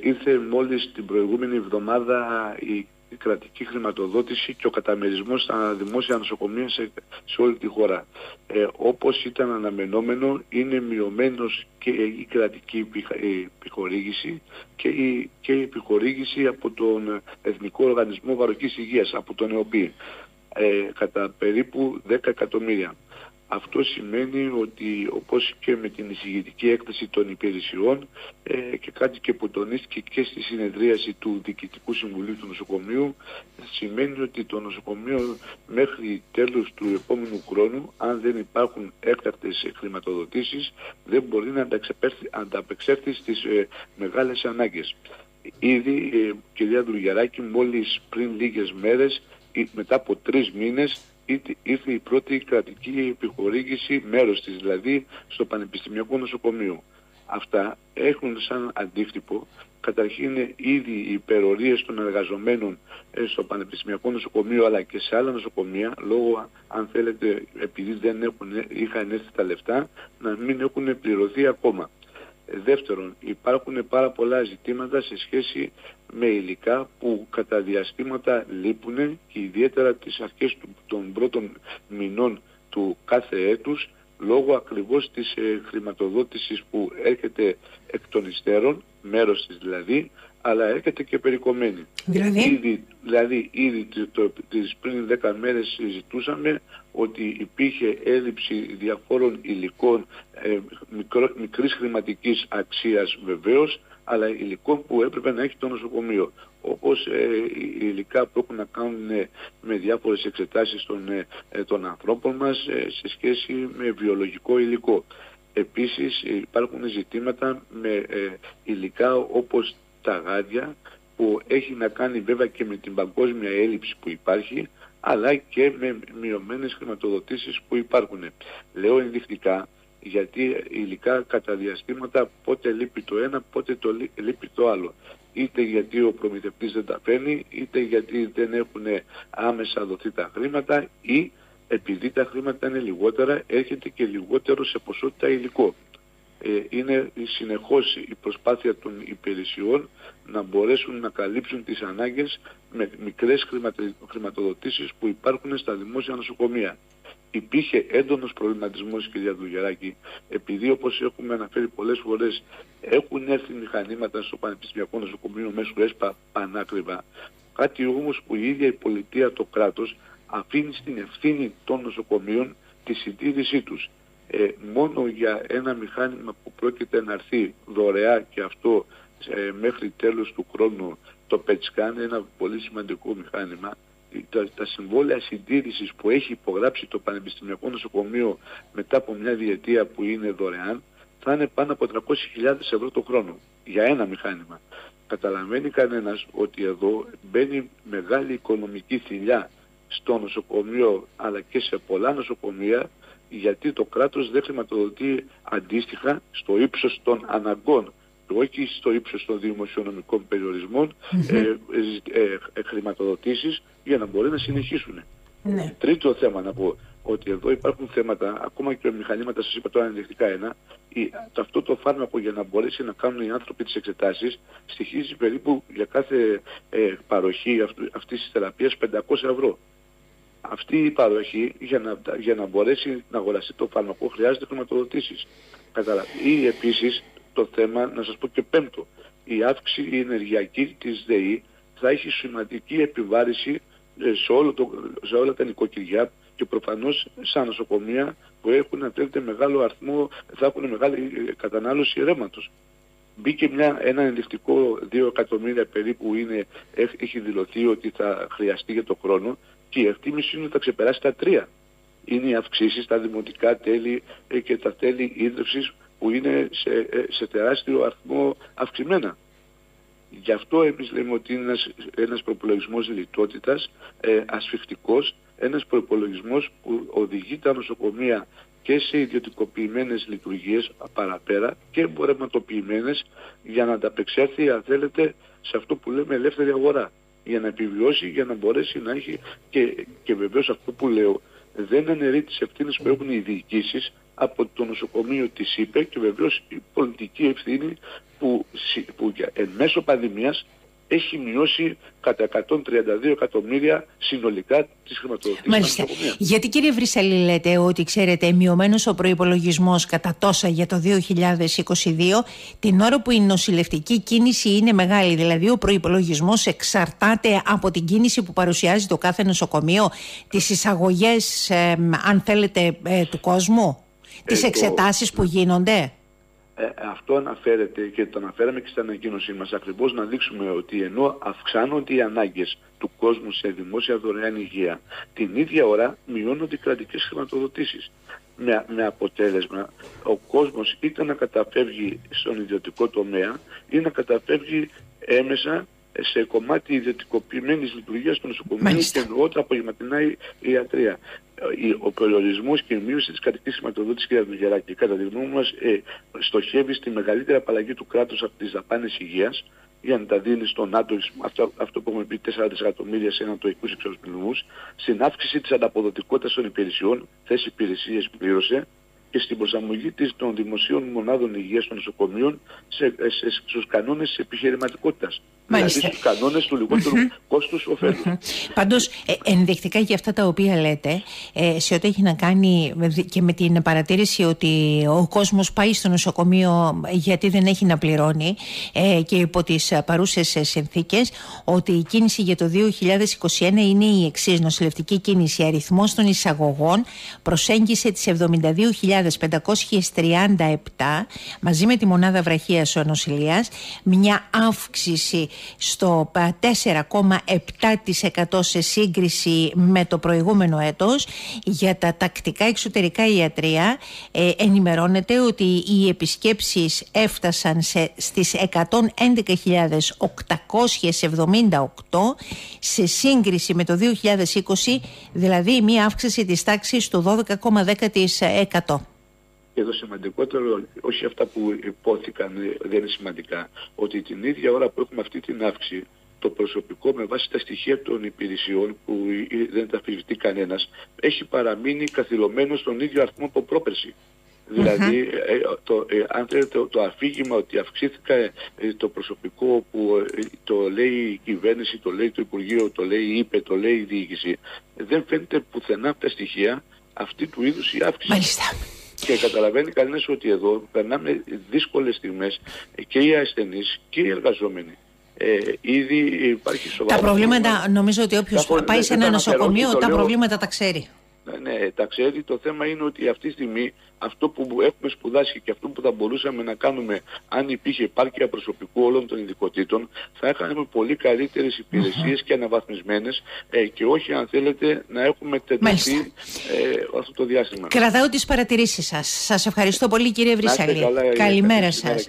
ήρθε μόλις την προηγούμενη εβδομάδα η η κρατική χρηματοδότηση και ο καταμερισμός στα δημόσια νοσοκομεία σε, σε όλη τη χώρα. Ε, όπως ήταν αναμενόμενο, είναι μειωμένος και η κρατική επιχορήγηση και η, και η επιχορήγηση από τον Εθνικό Οργανισμό Βαροκής Υγείας, από τον ΕΟΠΗ, ε, κατά περίπου 10 εκατομμύρια. Αυτό σημαίνει ότι όπως και με την εισηγητική έκθεση των υπηρεσιών ε, και κάτι και που τονίστηκε και στη συνεδρίαση του Διοικητικού Συμβουλίου του Νοσοκομείου σημαίνει ότι το νοσοκομείο μέχρι τέλος του επόμενου χρόνου αν δεν υπάρχουν έκτακτες χρηματοδοτήσεις δεν μπορεί να ανταπεξέλθει στις ε, μεγάλες ανάγκες. Ήδη, ε, κυρία Δουλγεράκη, μόλις πριν λίγες μέρες, μετά από τρεις μήνες, ήρθε η πρώτη κρατική επιχορήγηση, μέρος της δηλαδή, στο Πανεπιστημιακό Νοσοκομείο. Αυτά έχουν σαν αντίκτυπο καταρχήν ήδη οι υπερορίες των εργαζομένων ε, στο Πανεπιστημιακό Νοσοκομείο αλλά και σε άλλα νοσοκομεία λόγω αν θέλετε επειδή δεν έχουν, είχαν έρθει τα λεφτά να μην έχουν πληρωθεί ακόμα. Δεύτερον, υπάρχουν πάρα πολλά ζητήματα σε σχέση με υλικά που κατά διαστήματα λείπουν και ιδιαίτερα τις αρχές των πρώτων μηνών του κάθε έτους λόγω ακριβώς της ε, χρηματοδότησης που έρχεται εκ των υστέρων, μέρος της δηλαδή, αλλά έρχεται και περικομμένη. Δηλαδή, ήδη, δηλαδή, ήδη το, τις πριν 10 μέρες συζητούσαμε ότι υπήρχε έλλειψη διαφόρων υλικών ε, μικρο, μικρής χρηματικής αξίας βεβαίως, αλλά υλικών που έπρεπε να έχει το νοσοκομείο. Όπως ε, υλικά που έχουν να κάνουν ε, με διάφορες εξετάσεις των, ε, ε, των ανθρώπων μας σε σχέση με βιολογικό υλικό. Επίσης υπάρχουν ζητήματα με υλικά όπως τα γάντια που έχει να κάνει βέβαια και με την παγκόσμια έλλειψη που υπάρχει αλλά και με μειωμένες χρηματοδοτήσεις που υπάρχουν. Λέω ενδεικτικά γιατί υλικά κατά διαστήματα πότε λείπει το ένα, πότε το λείπει το άλλο. Είτε γιατί ο προμηθευτής δεν τα παίρνει, είτε γιατί δεν έχουν άμεσα δοθεί τα χρήματα ή επειδή τα χρήματα είναι λιγότερα, έρχεται και λιγότερο σε ποσότητα υλικό. Ε, είναι συνεχώς η προσπάθεια των υπηρεσιών να μπορέσουν να καλύψουν τις ανάγκες με μικρές χρηματοδοτήσεις που υπάρχουν στα δημόσια νοσοκομεία. Υπήρχε έντονος προβληματισμός κυρία Δουλγεράκη επειδή όπως έχουμε αναφέρει πολλές φορές έχουν έρθει μηχανήματα στο Πανεπιστημιακό Νοσοκομείο μέσω ΕΣΠΑ πανάκριβα κάτι όμως που η ίδια η πολιτεία το κράτος αφήνει στην ευθύνη των νοσοκομείων τη συντήρησή τους ε, μόνο για ένα μηχάνημα που πρόκειται να έρθει δωρεά και αυτό ε, μέχρι τέλος του χρόνου το PETSCAN, ένα πολύ σημαντικό μηχάνημα, τα, τα συμβόλαια συντήρησης που έχει υπογράψει το Πανεπιστημιακό Νοσοκομείο μετά από μια διετία που είναι δωρεάν, θα είναι πάνω από 300.000 ευρώ το χρόνο για ένα μηχάνημα. Καταλαβαίνει κανένας ότι εδώ μπαίνει μεγάλη οικονομική θηλιά στο νοσοκομείο αλλά και σε πολλά νοσοκομεία γιατί το κράτος δεν χρηματοδοτεί αντίστοιχα στο ύψος των αναγκών όχι στο ύψος των δημοσιονομικών περιορισμών ε, ε, ε, ε, χρηματοδοτήσεις για να μπορεί να συνεχίσουν. Ναι. Τρίτο θέμα να πω ότι εδώ υπάρχουν θέματα, ακόμα και μηχανήματα σας είπα τώρα ενδεικτικά ένα, η, αυτό το φάρμακο για να μπορέσει να κάνουν οι άνθρωποι τις εξετάσεις στοιχίζει περίπου για κάθε ε, παροχή αυτού, αυτής της θεραπείας 500 ευρώ αυτή η παροχή για να, για να μπορέσει να αγοραστεί το φάρμακο χρειάζεται χρηματοδοτήσεις. Ή επίσης το θέμα, να σας πω και πέμπτο, η αύξηση η ενεργειακή της ΔΕΗ θα έχει σημαντική επιβάρηση ε, σε, όλο το, σε όλα τα νοικοκυριά και προφανώς σαν νοσοκομεία που έχουν αν μεγάλο αριθμό, θα έχουν μεγάλη ε, κατανάλωση ρεύματος. Μπήκε μια, ένα ενδεικτικό 2 εκατομμύρια περίπου είναι, έχει δηλωθεί ότι θα χρειαστεί για το χρόνο και η εκτίμηση είναι ότι θα ξεπεράσει τα τρία. Είναι οι αυξήσεις στα δημοτικά τέλη ε, και τα τέλη ίδρυυσης που είναι σε, ε, σε τεράστιο αριθμό αυξημένα. Γι' αυτό εμείς λέμε ότι είναι ένας, ένας προπολογισμός λιτότητας, ε, ασφιχτικός, ένας προπολογισμός που οδηγεί τα νοσοκομεία και σε ιδιωτικοποιημένες λειτουργίες παραπέρα και εμπορευματοποιημένες για να ανταπεξέλθει αν θέλετε σε αυτό που λέμε ελεύθερη αγορά για να επιβιώσει, για να μπορέσει να έχει και, και βεβαίως αυτό που λέω δεν αναιρεί τις ευθύνες που έχουν οι διοικήσεις από το νοσοκομείο της ΥΠΕ και βεβαίως η πολιτική ευθύνη που, που εν μέσω πανδημίας έχει μειώσει κατά 132 εκατομμύρια συνολικά τις χρηματοδοτήσεις. Μάλιστα. Γιατί κύριε Βρυσαλή λέτε ότι ξέρετε μειωμένος ο προϋπολογισμός κατά τόσα για το 2022 την ώρα που η νοσηλευτική κίνηση είναι μεγάλη. Δηλαδή ο προϋπολογισμός εξαρτάται από την κίνηση που παρουσιάζει το κάθε νοσοκομείο τις εισαγωγές αν θέλετε ε, του κόσμου τις ε, εξετάσεις που γίνονται; Ε, αυτό αναφέρεται και το αναφέραμε και στην ανακοίνωσή μας ακριβώς να δείξουμε ότι ενώ αυξάνονται οι ανάγκες του κόσμου σε δημόσια δωρεάν υγεία την ίδια ώρα μειώνονται οι κρατικές χρηματοδοτήσεις. Με, με αποτέλεσμα ο κόσμος είτε να καταφεύγει στον ιδιωτικό τομέα ή να καταφεύγει έμεσα σε κομμάτι ιδιωτικοποιημένης λειτουργίας του νοσοκομείου και εννοώ τα απογευματινά ιατρία. Ο περιορισμός και η μείωση της κατοική χρηματοδότηση, κ. Δουγεράκη, κατά τη γνώμη μας, ε, στοχεύει στη μεγαλύτερη απαλλαγή του κράτους από τις δαπάνες υγείας για να τα δίνει στον ΝΑΤΟ, αυτό, αυτό που έχουμε πει 4 δισεκατομμύρια σε ανατοικού εξοπλισμού, στην αύξηση της ανταποδοτικότητας των υπηρεσιών, θέση υπηρεσίες πλήρωσε, και στην προσαρμογή της των δημοσίων μονάδων υγείας των νοσοκομείων σε, σε, στους κανόνες της επιχειρηματικότητας. Δηλαδή στους κανόνες του λιγότερου mm-hmm. κόστους ωφέλους. Mm-hmm. Πάντως ε, ενδεικτικά για αυτά τα οποία λέτε ε, σε ό,τι έχει να κάνει και με την παρατήρηση ότι ο κόσμος πάει στο νοσοκομείο γιατί δεν έχει να πληρώνει ε, και υπό τις παρούσες συνθήκες ότι η κίνηση για το 2021 είναι η εξής νοσηλευτική κίνηση αριθμός των εισαγωγών προσέγγισε τις 72.000 537 μαζί με τη μονάδα βραχίας νοσηλείας μια αύξηση στο 4,7% σε σύγκριση με το προηγούμενο έτος. Για τα τακτικά εξωτερικά ιατρία ε, ενημερώνεται ότι οι επισκέψεις έφτασαν σε, στις 111.878 σε σύγκριση με το 2020 δηλαδή μια αύξηση της τάξης του 12,10% και το σημαντικότερο, όχι αυτά που υπόθηκαν δεν είναι σημαντικά, ότι την ίδια ώρα που έχουμε αυτή την αύξηση, το προσωπικό με βάση τα στοιχεία των υπηρεσιών που δεν τα αφιβητεί κανένας, έχει παραμείνει καθυλωμένο στον ίδιο αριθμό από πρόπερση. Δηλαδή, ε, το, ε, αν θέλετε, το, το αφήγημα ότι αυξήθηκα ε, το προσωπικό που το λέει η κυβέρνηση, το λέει το Υπουργείο, το λέει η ΥΠΕ, το λέει η διοίκηση, δεν φαίνεται πουθενά από τα στοιχεία αυτή του είδους η αύξηση. Μάλιστα. Και καταλαβαίνει κανείς ότι εδώ περνάμε δύσκολες στιγμές και οι ασθενείς και οι εργαζόμενοι. Ε, ήδη υπάρχει σοβαρό Τα προβλήματα, νομίζω ότι όποιος πάει σε ένα νοσοκομείο, τα προβλήματα τα ξέρει. Ναι, ναι, τα ξέρει. Το θέμα είναι ότι αυτή τη στιγμή αυτό που έχουμε σπουδάσει και αυτό που θα μπορούσαμε να κάνουμε αν υπήρχε επάρκεια προσωπικού όλων των ειδικοτήτων θα είχαμε πολύ καλύτερες υπηρεσίες και αναβαθμισμένες ε, και όχι αν θέλετε να έχουμε τεντωθεί ε, αυτό το διάστημα. Κρατάω τις παρατηρήσεις σας. Σας ευχαριστώ πολύ κύριε Βρυσαλή. Καλημέρα σας.